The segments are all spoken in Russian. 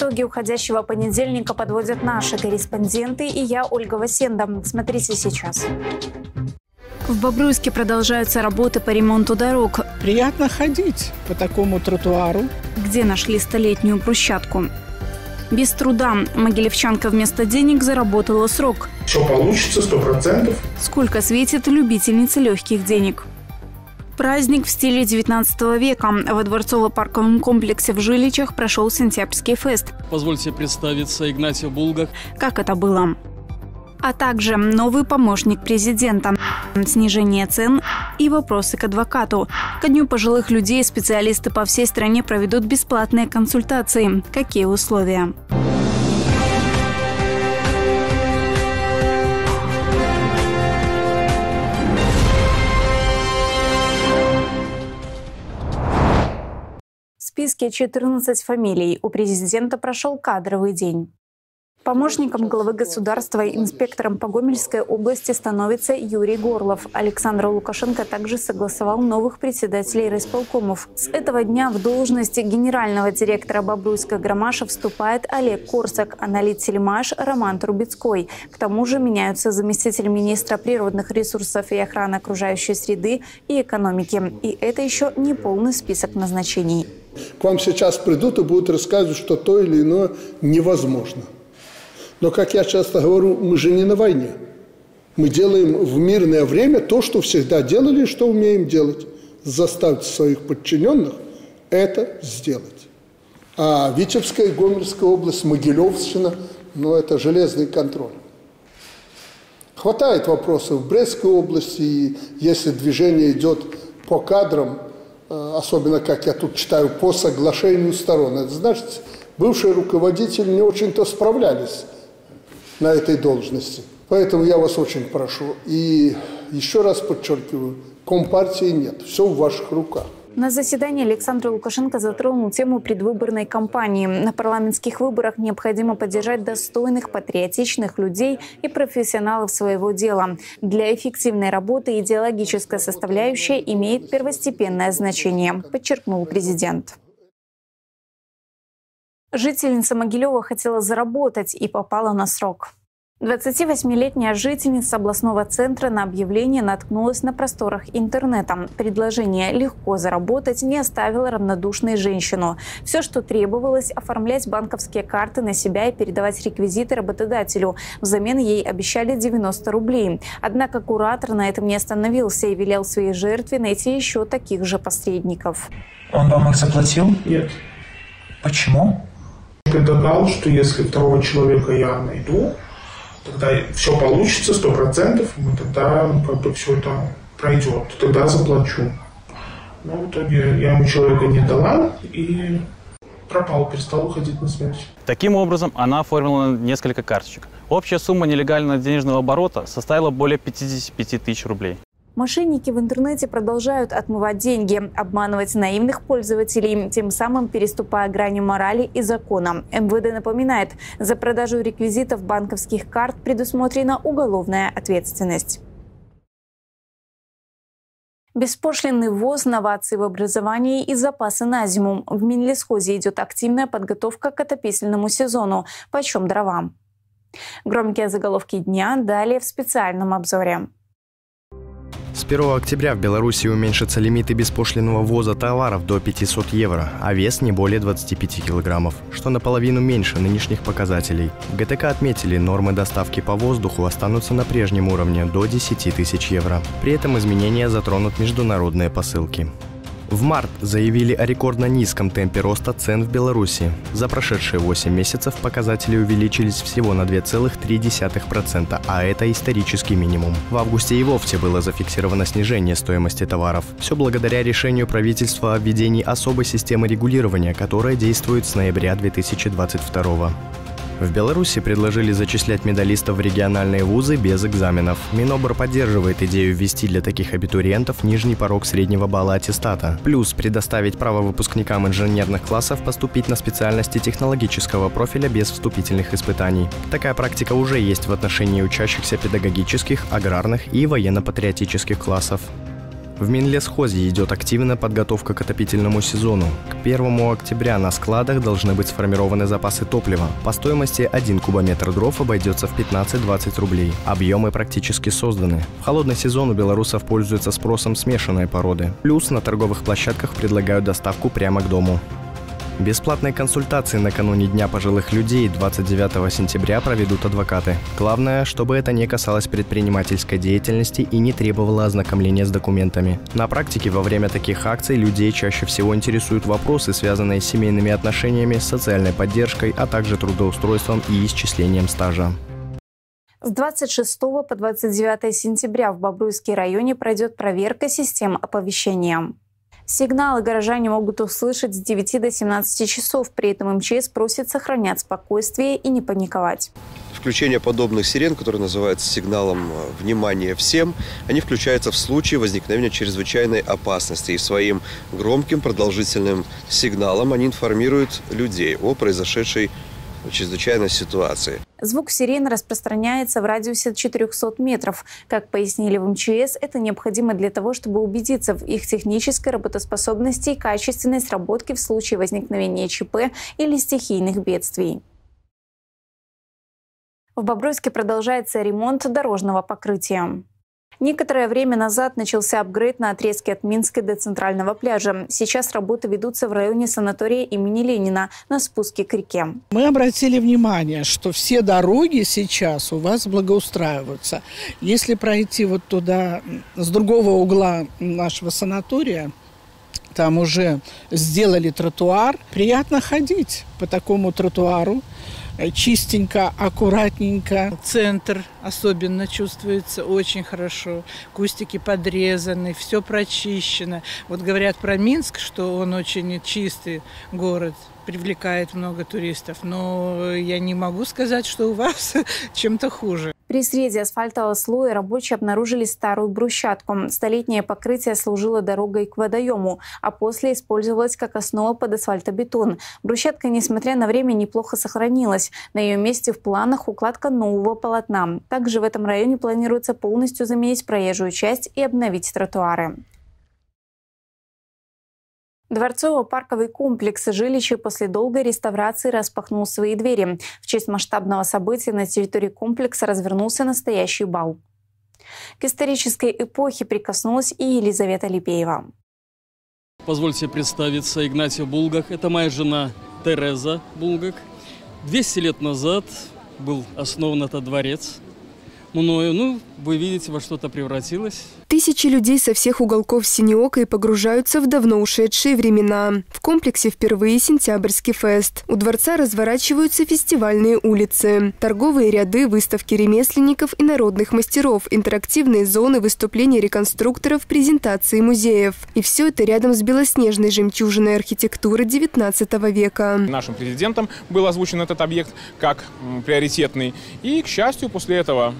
Итоги уходящего понедельника подводят наши корреспонденты и я, Ольга Васенда. Смотрите сейчас. В Бобруйске продолжаются работы по ремонту дорог. Приятно ходить по такому тротуару. Где нашли столетнюю брусчатку? Без труда Могилевчанка вместо денег заработала срок. Все получится, сто процентов. Сколько светит любительница легких денег? Праздник в стиле 19 века. Во дворцово-парковом комплексе в Жиличах прошел сентябрьский фест. Позвольте представиться, Игнатий Булгах. Как это было? а также новый помощник президента, снижение цен и вопросы к адвокату. Ко Дню пожилых людей специалисты по всей стране проведут бесплатные консультации. Какие условия? Списке 14 фамилий. У президента прошел кадровый день. Помощником главы государства и инспектором по Гомельской области становится Юрий Горлов. Александр Лукашенко также согласовал новых председателей райисполкомов. С этого дня в должности генерального директора Бобруйска Громаша вступает Олег Корсак, а на Тельмаш Роман Трубецкой. К тому же меняются заместитель министра природных ресурсов и охраны окружающей среды и экономики. И это еще не полный список назначений. К вам сейчас придут и будут рассказывать, что то или иное невозможно. Но, как я часто говорю, мы же не на войне. Мы делаем в мирное время то, что всегда делали и что умеем делать. Заставить своих подчиненных это сделать. А Витебская и Гомельская область, Могилевщина, ну это железный контроль. Хватает вопросов в Брестской области, и если движение идет по кадрам, особенно, как я тут читаю, по соглашению сторон, это значит, бывшие руководители не очень-то справлялись на этой должности. Поэтому я вас очень прошу. И еще раз подчеркиваю, Компартии нет. Все в ваших руках. На заседании Александр Лукашенко затронул тему предвыборной кампании. На парламентских выборах необходимо поддержать достойных, патриотичных людей и профессионалов своего дела. Для эффективной работы идеологическая составляющая имеет первостепенное значение, подчеркнул президент. Жительница Могилева хотела заработать и попала на срок. 28-летняя жительница областного центра на объявление наткнулась на просторах интернета. Предложение легко заработать не оставило равнодушной женщину. Все, что требовалось, оформлять банковские карты на себя и передавать реквизиты работодателю. Взамен ей обещали 90 рублей. Однако куратор на этом не остановился и велел своей жертве найти еще таких же посредников. Он вам их заплатил? Нет. Почему? предлагал, что если второго человека я найду, тогда все получится, сто процентов, и тогда ну, как бы все это пройдет, тогда заплачу. Но в итоге я ему человека не дала и пропал, перестал уходить на связь. Таким образом, она оформила несколько карточек. Общая сумма нелегального денежного оборота составила более 55 тысяч рублей. Мошенники в интернете продолжают отмывать деньги, обманывать наивных пользователей, тем самым переступая грани морали и закона. МВД напоминает, за продажу реквизитов банковских карт предусмотрена уголовная ответственность. Беспошлинный ввоз, новации в образовании и запасы на зиму. В Минлесхозе идет активная подготовка к отопительному сезону. Почем дрова? Громкие заголовки дня далее в специальном обзоре. С 1 октября в Беларуси уменьшатся лимиты беспошлиного ввоза товаров до 500 евро, а вес не более 25 килограммов, что наполовину меньше нынешних показателей. ГТК отметили, нормы доставки по воздуху останутся на прежнем уровне до 10 тысяч евро. При этом изменения затронут международные посылки. В март заявили о рекордно низком темпе роста цен в Беларуси. За прошедшие 8 месяцев показатели увеличились всего на 2,3%, а это исторический минимум. В августе и вовсе было зафиксировано снижение стоимости товаров. Все благодаря решению правительства о введении особой системы регулирования, которая действует с ноября 2022 года. В Беларуси предложили зачислять медалистов в региональные вузы без экзаменов. Минобр поддерживает идею ввести для таких абитуриентов нижний порог среднего балла аттестата. Плюс предоставить право выпускникам инженерных классов поступить на специальности технологического профиля без вступительных испытаний. Такая практика уже есть в отношении учащихся педагогических, аграрных и военно-патриотических классов. В Минлесхозе идет активная подготовка к отопительному сезону. К 1 октября на складах должны быть сформированы запасы топлива. По стоимости 1 кубометр дров обойдется в 15-20 рублей. Объемы практически созданы. В холодный сезон у белорусов пользуются спросом смешанной породы. Плюс на торговых площадках предлагают доставку прямо к дому. Бесплатные консультации накануне Дня пожилых людей 29 сентября проведут адвокаты. Главное, чтобы это не касалось предпринимательской деятельности и не требовало ознакомления с документами. На практике во время таких акций людей чаще всего интересуют вопросы, связанные с семейными отношениями, социальной поддержкой, а также трудоустройством и исчислением стажа. С 26 по 29 сентября в Бобруйске районе пройдет проверка систем оповещения. Сигналы горожане могут услышать с 9 до 17 часов. При этом МЧС просит сохранять спокойствие и не паниковать. Включение подобных сирен, которые называются сигналом э, «Внимание всем», они включаются в случае возникновения чрезвычайной опасности. И своим громким продолжительным сигналом они информируют людей о произошедшей чрезвычайной ситуации. Звук сирен распространяется в радиусе 400 метров. Как пояснили в МЧС, это необходимо для того, чтобы убедиться в их технической работоспособности и качественной сработке в случае возникновения ЧП или стихийных бедствий. В Бобруйске продолжается ремонт дорожного покрытия. Некоторое время назад начался апгрейд на отрезке от Минска до центрального пляжа. Сейчас работы ведутся в районе санатория имени Ленина на спуске к реке. Мы обратили внимание, что все дороги сейчас у вас благоустраиваются. Если пройти вот туда, с другого угла нашего санатория, там уже сделали тротуар. Приятно ходить по такому тротуару. Э, чистенько, аккуратненько. Центр особенно чувствуется очень хорошо. Кустики подрезаны, все прочищено. Вот говорят про Минск, что он очень чистый город привлекает много туристов, но я не могу сказать, что у вас чем-то хуже. При срезе асфальтового слоя рабочие обнаружили старую брусчатку. Столетнее покрытие служило дорогой к водоему, а после использовалось как основа под асфальтобетон. Брусчатка, несмотря на время, неплохо сохранилась. На ее месте в планах укладка нового полотна. Также в этом районе планируется полностью заменить проезжую часть и обновить тротуары. Дворцово-парковый комплекс жилища после долгой реставрации распахнул свои двери. В честь масштабного события на территории комплекса развернулся настоящий бал. К исторической эпохе прикоснулась и Елизавета Липеева. Позвольте представиться, Игнатий Булгак. Это моя жена Тереза Булгак. 200 лет назад был основан этот дворец мною. Ну, вы видите, во что-то превратилось. Тысячи людей со всех уголков Синеокой погружаются в давно ушедшие времена. В комплексе впервые сентябрьский фест. У дворца разворачиваются фестивальные улицы. Торговые ряды, выставки ремесленников и народных мастеров, интерактивные зоны выступлений реконструкторов, презентации музеев. И все это рядом с белоснежной жемчужиной архитектуры XIX века. Нашим президентом был озвучен этот объект как приоритетный. И, к счастью, после этого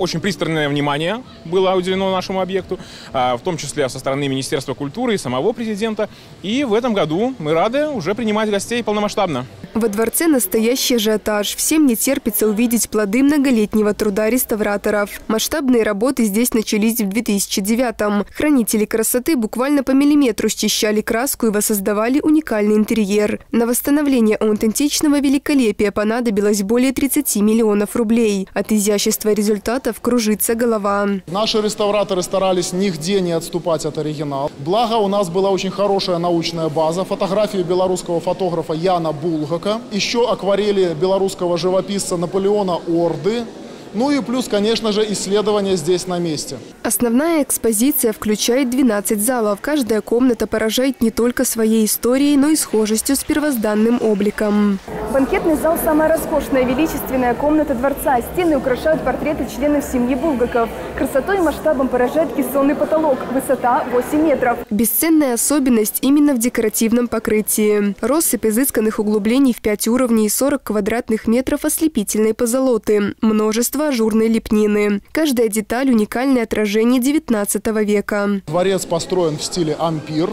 очень пристальное внимание было уделено нашему объекту, а, в том числе со стороны Министерства культуры и самого президента. И в этом году мы рады уже принимать гостей полномасштабно. Во дворце настоящий ажиотаж. Всем не терпится увидеть плоды многолетнего труда реставраторов. Масштабные работы здесь начались в 2009-м. Хранители красоты буквально по миллиметру счищали краску и воссоздавали уникальный интерьер. На восстановление аутентичного великолепия понадобилось более 30 миллионов рублей. От изящества результата экспонатов кружится голова. Наши реставраторы старались нигде не отступать от оригинала. Благо у нас была очень хорошая научная база. Фотографии белорусского фотографа Яна Булгака. Еще акварели белорусского живописца Наполеона Орды. Ну и плюс, конечно же, исследования здесь на месте. Основная экспозиция включает 12 залов. Каждая комната поражает не только своей историей, но и схожестью с первозданным обликом. Банкетный зал – самая роскошная, величественная комната дворца. Стены украшают портреты членов семьи Булгаков. Красотой и масштабом поражает кессонный потолок. Высота 8 метров. Бесценная особенность именно в декоративном покрытии. Россыпь изысканных углублений в 5 уровней и 40 квадратных метров ослепительной позолоты. Множество множество ажурной лепнины. Каждая деталь – уникальное отражение XIX века. Дворец построен в стиле ампир.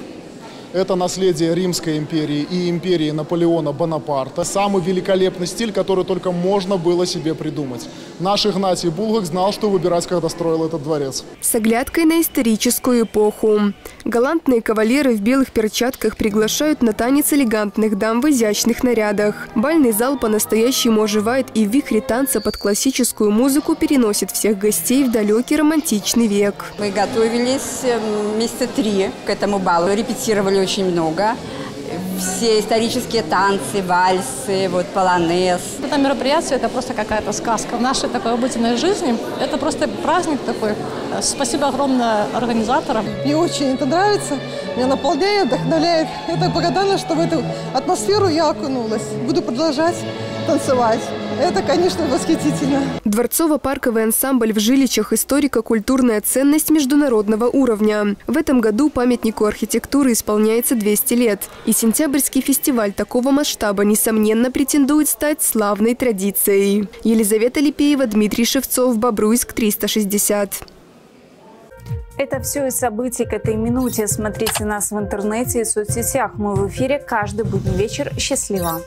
Это наследие Римской империи и империи Наполеона Бонапарта. Самый великолепный стиль, который только можно было себе придумать. Наш Игнатий Булгак знал, что выбирать, когда строил этот дворец. С оглядкой на историческую эпоху. Галантные кавалеры в белых перчатках приглашают на танец элегантных дам в изящных нарядах. Бальный зал по-настоящему оживает и в вихре танца под классическую музыку переносит всех гостей в далекий романтичный век. Мы готовились эм, месяца три к этому балу, репетировали очень много все исторические танцы, вальсы, вот полонез. Это мероприятие, это просто какая-то сказка. В нашей такой обыденной жизни это просто праздник такой. Спасибо огромное организаторам. Мне очень это нравится, меня наполняет, вдохновляет. Я так благодарна, что в эту атмосферу я окунулась. Буду продолжать танцевать. Это, конечно, восхитительно. Дворцово-парковый ансамбль в Жиличах – историко-культурная ценность международного уровня. В этом году памятнику архитектуры исполняется 200 лет. И сентябрьский фестиваль такого масштаба, несомненно, претендует стать славной традицией. Елизавета Липеева, Дмитрий Шевцов, Бобруйск, 360. Это все из событий к этой минуте. Смотрите нас в интернете и соцсетях. Мы в эфире каждый будний вечер. Счастливо!